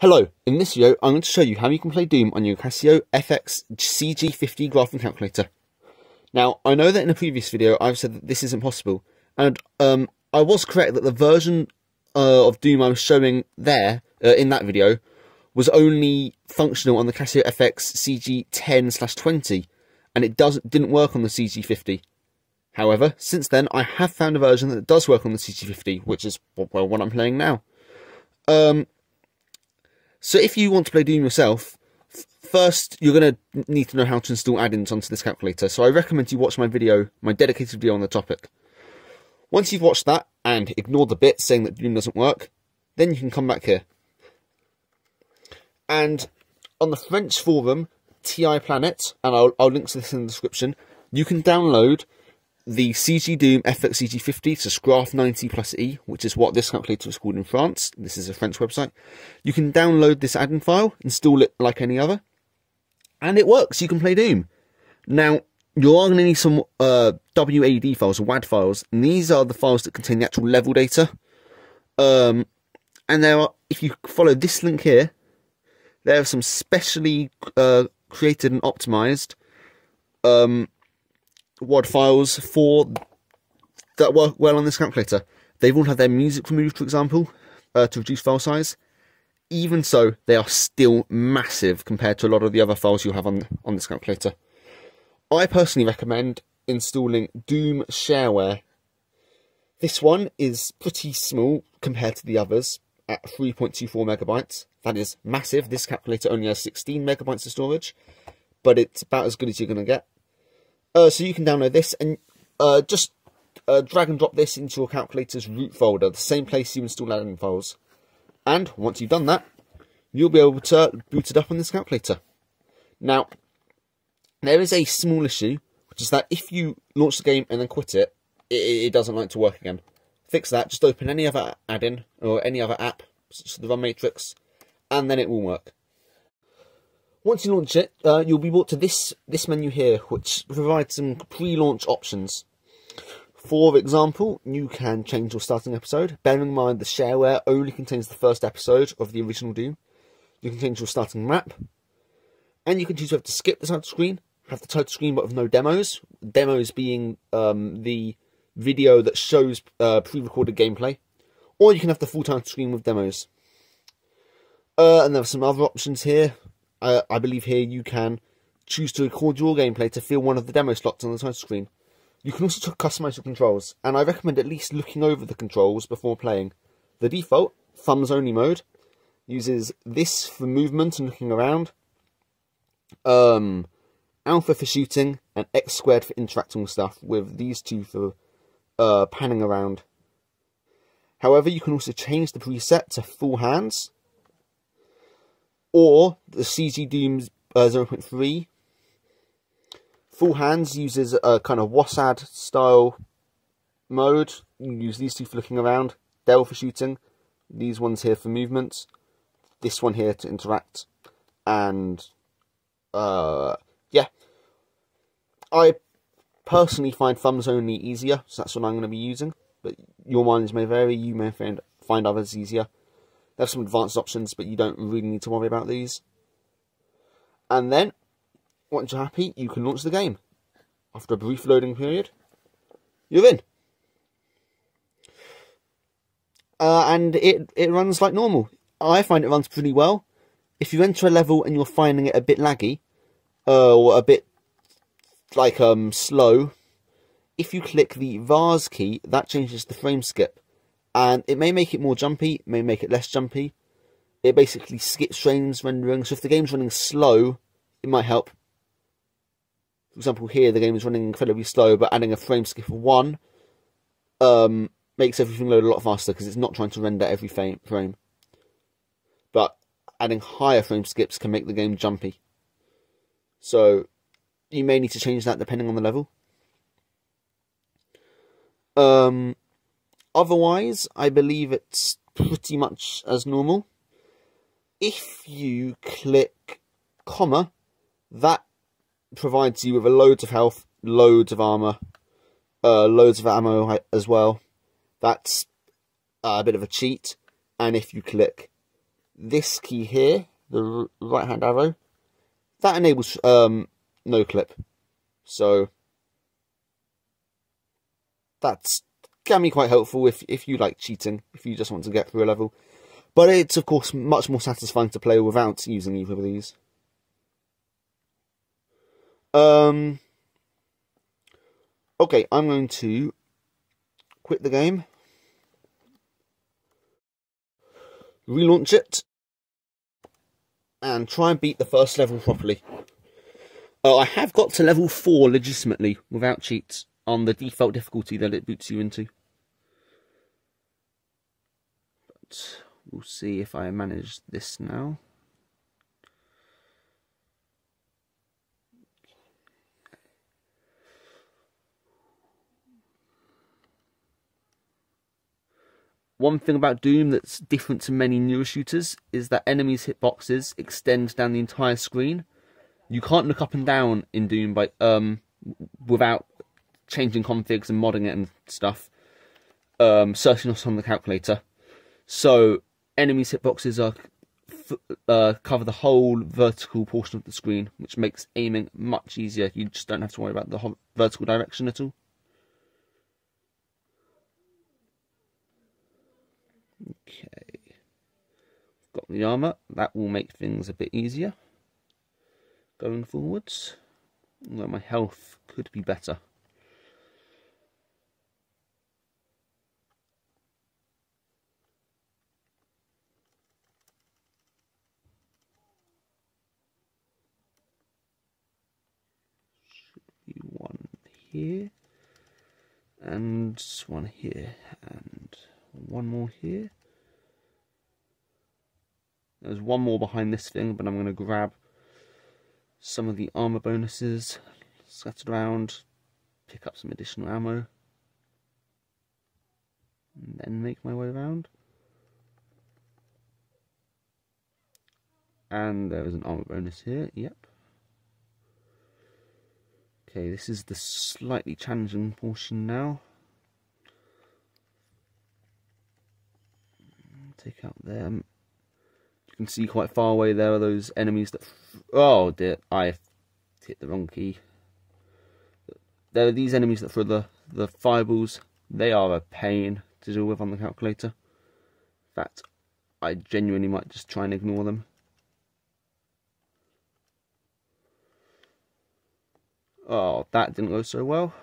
Hello, in this video I'm going to show you how you can play Doom on your Casio FX CG50 graphing calculator. Now, I know that in a previous video I've said that this isn't possible, and um, I was correct that the version uh, of Doom I was showing there, uh, in that video, was only functional on the Casio FX CG10-20, and it doesn't didn't work on the CG50. However, since then I have found a version that does work on the CG50, which is well what I'm playing now. Um, so if you want to play Doom yourself, first you're going to need to know how to install add-ins onto this calculator. So I recommend you watch my video, my dedicated video on the topic. Once you've watched that and ignored the bit saying that Doom doesn't work, then you can come back here. And on the French forum, TI Planet, and I'll, I'll link to this in the description, you can download the CG Doom FX CG50 to Graph 90 plus E, which is what this calculator is called in France. This is a French website. You can download this add-in file, install it like any other, and it works. You can play Doom. Now, you are going to need some uh, WAD files, or WAD files, and these are the files that contain the actual level data. Um, and there are, if you follow this link here, there are some specially uh, created and optimized um, WAD files for that work well on this calculator. They've all had their music removed, for example, uh, to reduce file size. Even so, they are still massive compared to a lot of the other files you have on, on this calculator. I personally recommend installing Doom Shareware. This one is pretty small compared to the others at 3.24 megabytes. That is massive. This calculator only has 16 megabytes of storage, but it's about as good as you're going to get. Uh, so you can download this and uh, just uh, drag and drop this into your calculator's root folder, the same place you install add-in files. And once you've done that, you'll be able to boot it up on this calculator. Now, there is a small issue, which is that if you launch the game and then quit it, it, it doesn't like to work again. Fix that, just open any other add-in or any other app, such as the Run Matrix, and then it will work. Once you launch it, uh, you'll be brought to this, this menu here, which provides some pre-launch options. For example, you can change your starting episode, bearing in mind the shareware only contains the first episode of the original Doom. You can change your starting map, and you can choose whether to skip the title screen, have the title screen but with no demos, demos being um, the video that shows uh, pre-recorded gameplay, or you can have the full title screen with demos. Uh, and there are some other options here, uh, I believe here you can choose to record your gameplay to fill one of the demo slots on the title screen. You can also customize your controls, and I recommend at least looking over the controls before playing. The default, thumbs only mode, uses this for movement and looking around, um, alpha for shooting, and X squared for interacting with stuff, with these two for uh, panning around. However, you can also change the preset to full hands, or the CG Doom uh, 0.3. Full Hands uses a kind of WASD style mode. You use these two for looking around. Del for shooting. These ones here for movements. This one here to interact. And, uh, yeah. I personally find thumbs only easier, so that's what I'm going to be using. But your minds may vary. You may find, find others easier. Have some advanced options, but you don't really need to worry about these. And then, once you're happy, you can launch the game. After a brief loading period, you're in. Uh, and it, it runs like normal. I find it runs pretty well. If you enter a level and you're finding it a bit laggy, uh, or a bit like um slow, if you click the vars key, that changes the frame skip and it may make it more jumpy, may make it less jumpy. It basically skips frames rendering, so if the game's running slow, it might help. For example, here the game is running incredibly slow, but adding a frame skip of one um, makes everything load a lot faster because it's not trying to render every frame. But adding higher frame skips can make the game jumpy. So you may need to change that depending on the level. Um, Otherwise, I believe it's pretty much as normal. If you click comma, that provides you with a loads of health, loads of armor, uh, loads of ammo as well. That's a bit of a cheat. And if you click this key here, the right hand arrow, that enables um, no clip. So that's can be quite helpful if if you like cheating, if you just want to get through a level. But it's of course much more satisfying to play without using either of these. Um. Okay, I'm going to quit the game, relaunch it, and try and beat the first level properly. Uh, I have got to level 4 legitimately, without cheats, on the default difficulty that it boots you into. But we'll see if I manage this now. One thing about Doom that's different to many newer shooters is that enemies' hitboxes extend down the entire screen. You can't look up and down in Doom by um without changing configs and modding it and stuff. Um, certainly not on the calculator. So enemies' hitboxes are uh, cover the whole vertical portion of the screen, which makes aiming much easier. You just don't have to worry about the vertical direction at all. Okay. Got the armour. That will make things a bit easier going forwards. Although my health could be better. One here and one here and one more here. There's one more behind this thing, but I'm going to grab some of the armor bonuses scattered around, pick up some additional ammo, and then make my way around. And there is an armor bonus here, yep. Okay, this is the slightly challenging portion now. Take out them. You can see quite far away there are those enemies that... Oh dear, I hit the wrong key. There are these enemies that throw the, the fireballs. They are a pain to deal with on the calculator. In fact, I genuinely might just try and ignore them. Oh, that didn't go so well.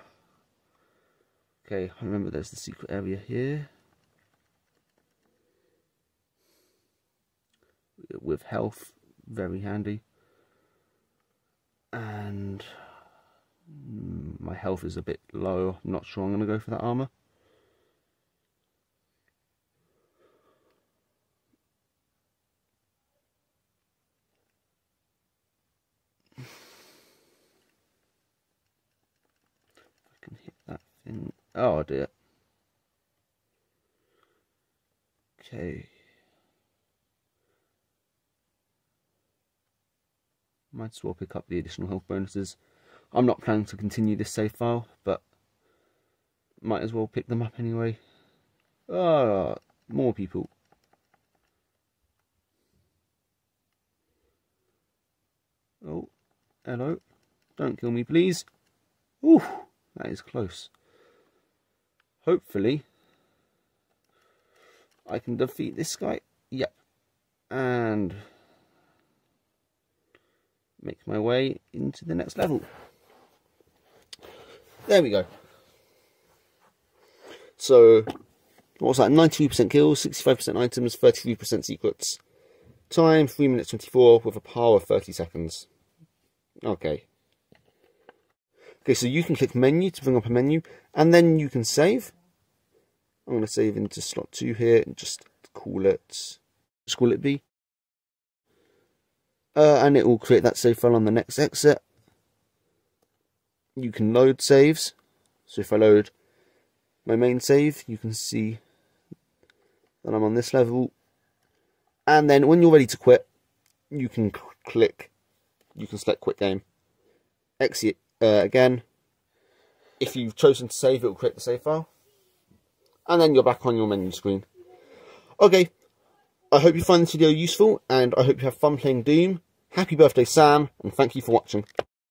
Okay, I remember there's the secret area here. With health, very handy. And mm, my health is a bit low. I'm not sure I'm going to go for that armor. Oh dear. Okay. Might as well pick up the additional health bonuses. I'm not planning to continue this save file, but might as well pick them up anyway. Ah, more people. Oh, hello. Don't kill me, please. Ooh, that is close hopefully I can defeat this guy. Yep. And make my way into the next level. There we go. So, what's that? 92% kills, 65% items, 33% secrets. Time, 3 minutes 24 with a power of 30 seconds. Okay. Okay, so you can click menu to bring up a menu, and then you can save. I'm going to save into slot 2 here and just call it, just call it B. Uh, and it will create that save file on the next exit. You can load saves. So if I load my main save, you can see that I'm on this level. And then when you're ready to quit, you can click, you can select quit game. Exit uh, again. If you've chosen to save, it will create the save file and then you're back on your menu screen. Okay, I hope you find this video useful, and I hope you have fun playing Doom. Happy birthday, Sam, and thank you for watching.